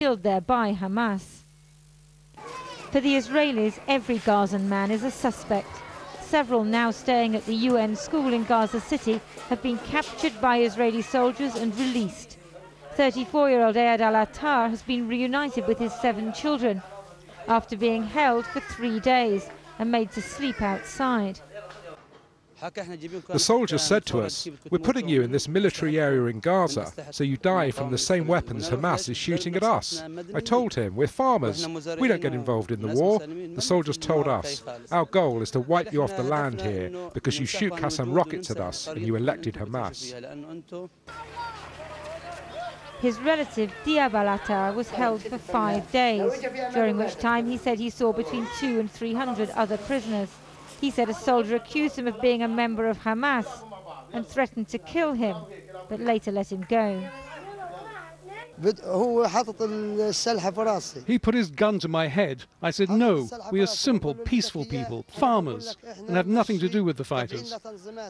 killed there by Hamas. For the Israelis, every Gazan man is a suspect. Several now staying at the UN school in Gaza City have been captured by Israeli soldiers and released. 34-year-old Ayad al-Attar has been reunited with his seven children after being held for three days and made to sleep outside. The soldiers said to us, We're putting you in this military area in Gaza, so you die from the same weapons Hamas is shooting at us. I told him, We're farmers. We don't get involved in the war. The soldiers told us, Our goal is to wipe you off the land here because you shoot Qassam rockets at us and you elected Hamas. His relative Diab al-Attar was held for five days, during which time he said he saw between two and three hundred other prisoners. He said a soldier accused him of being a member of Hamas and threatened to kill him, but later let him go. He put his gun to my head. I said, no, we are simple, peaceful people, farmers, and have nothing to do with the fighters.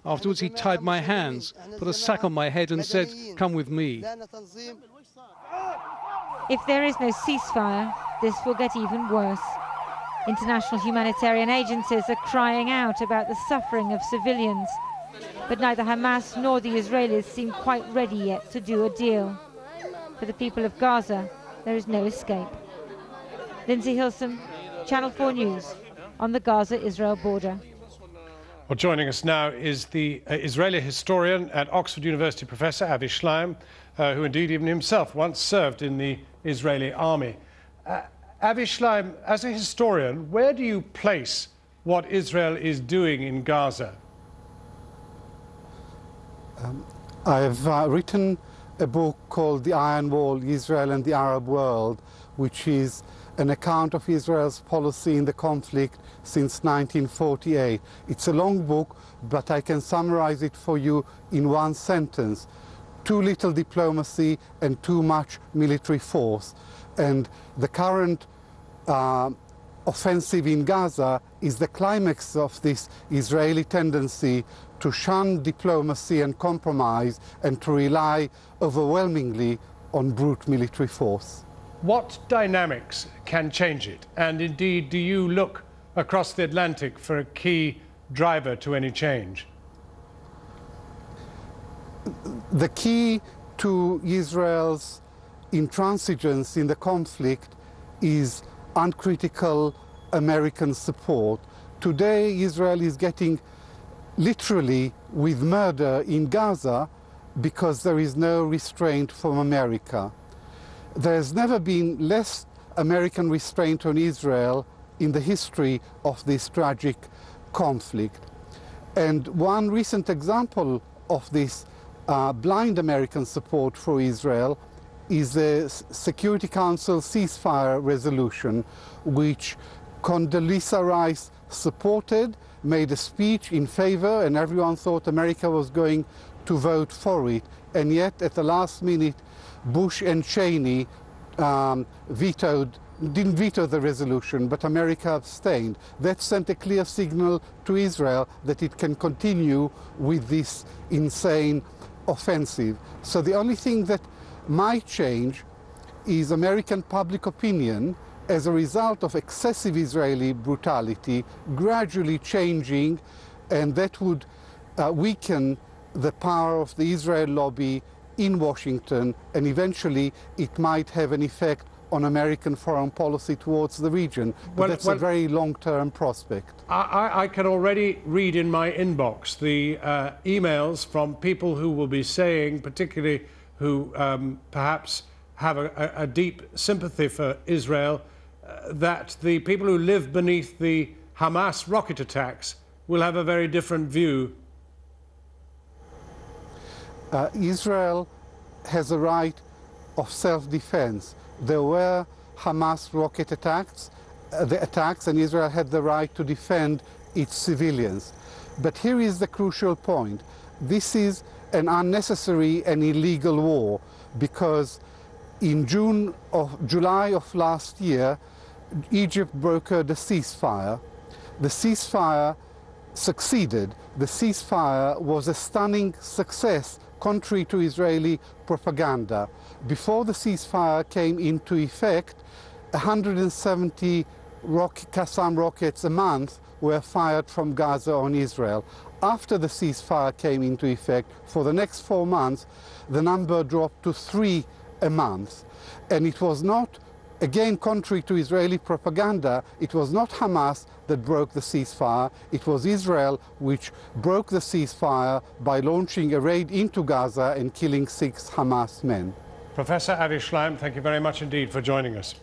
Afterwards, he tied my hands, put a sack on my head, and said, come with me. If there is no ceasefire, this will get even worse. International humanitarian agencies are crying out about the suffering of civilians. But neither Hamas nor the Israelis seem quite ready yet to do a deal. For the people of Gaza, there is no escape. Lindsay Hilsum, Channel 4 News, on the Gaza-Israel border. Well, joining us now is the uh, Israeli historian at Oxford University, Professor Avi Shlaim, uh, who indeed even himself once served in the Israeli army. Uh, Avi Shlaim, as a historian, where do you place what Israel is doing in Gaza? Um, I've uh, written a book called The Iron Wall, Israel and the Arab World, which is an account of Israel's policy in the conflict since 1948. It's a long book, but I can summarize it for you in one sentence. Too little diplomacy and too much military force. And the current uh, offensive in Gaza is the climax of this Israeli tendency to shun diplomacy and compromise and to rely overwhelmingly on brute military force. What dynamics can change it? And indeed, do you look across the Atlantic for a key driver to any change? The key to Israel's intransigence in the conflict is uncritical American support. Today, Israel is getting literally with murder in Gaza because there is no restraint from America. There's never been less American restraint on Israel in the history of this tragic conflict. And one recent example of this uh, blind American support for Israel is the Security Council ceasefire resolution, which Condoleezza Rice supported, made a speech in favor, and everyone thought America was going to vote for it. And yet, at the last minute, Bush and Cheney um, vetoed, didn't veto the resolution, but America abstained. That sent a clear signal to Israel that it can continue with this insane offensive. So the only thing that might change is American public opinion as a result of excessive Israeli brutality gradually changing, and that would uh, weaken the power of the Israel lobby in Washington, and eventually it might have an effect on American foreign policy towards the region. But well, that's well, a very long-term prospect. I, I, can already read in my inbox the uh, emails from people who will be saying, particularly who um, perhaps have a, a, deep sympathy for Israel, uh, that the people who live beneath the Hamas rocket attacks will have a very different view. Uh, Israel has a right of self-defense. There were Hamas rocket attacks, uh, the attacks, and Israel had the right to defend its civilians. But here is the crucial point. This is an unnecessary and illegal war because in June of July of last year, Egypt brokered a ceasefire. The ceasefire succeeded. The ceasefire was a stunning success contrary to Israeli propaganda. Before the ceasefire came into effect, 170 rock, Qassam rockets a month were fired from Gaza on Israel. After the ceasefire came into effect, for the next four months, the number dropped to three a month. And it was not, again, contrary to Israeli propaganda, it was not Hamas that broke the ceasefire, it was Israel which broke the ceasefire by launching a raid into Gaza and killing six Hamas men. Professor Avi Shlaim, thank you very much indeed for joining us.